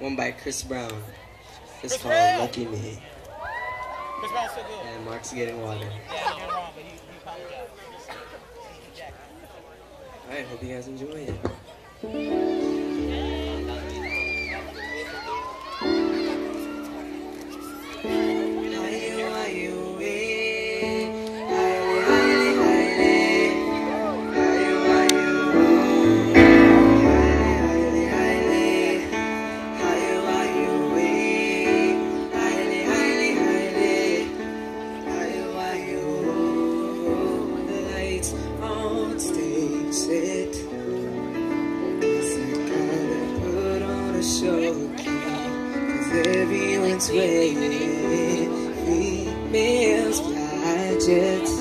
One by Chris Brown. It's Chris called Brown. Lucky Me. Chris Brown's so good. And Mark's getting water. Yeah, he wrong, but he, he apologized. Alright, hope you guys enjoy it. Everyone's waiting. Females fly jets.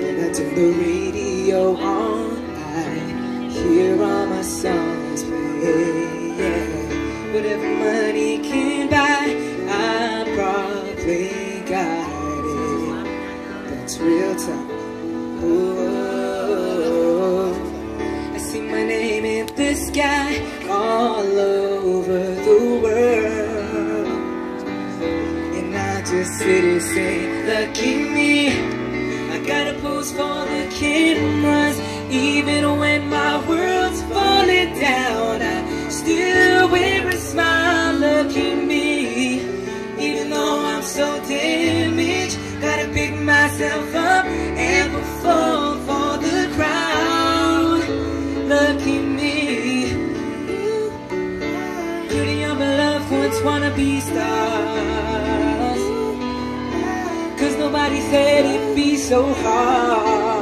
And I turn the radio on, I hear all my songs play. Yeah. Whatever money can buy, I probably got it. That's real talk. Ooh. I see my name in the sky And say, lucky me. I gotta pose for the cameras. Even when my world's falling down, I still wear a smile. Lucky me. Even though I'm so damaged, gotta pick myself up and perform for the crowd. Lucky me. Pretty young beloved ones wanna be stars. Nobody said it'd be so hard.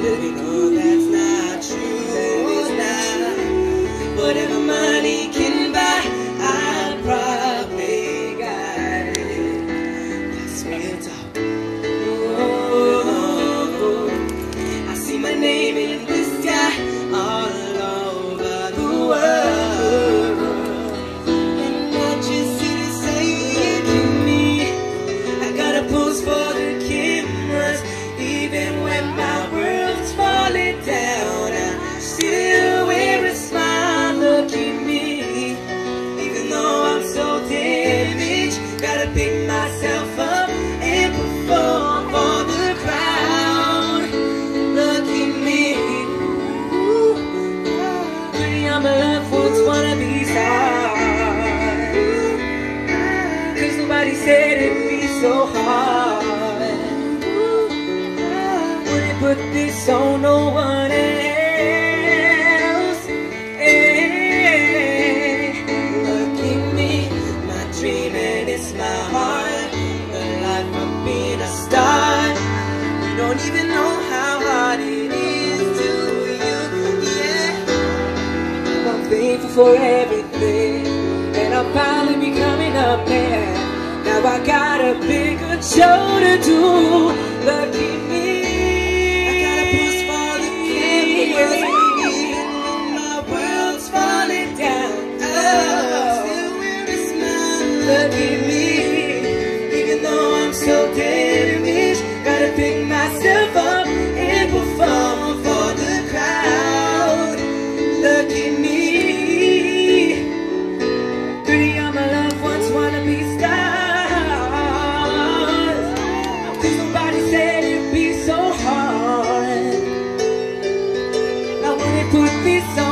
But you know that's pick myself up and the crowd. Look at me. Ooh. Pretty stars. Cause nobody said it'd be so hard. Wouldn't put this on no one else. My heart. The life of being a star. You don't even know how hard it is to you, yeah. I'm thankful for everything, and I'm finally becoming a man. Now I got a bigger show to do. But Lucky me. So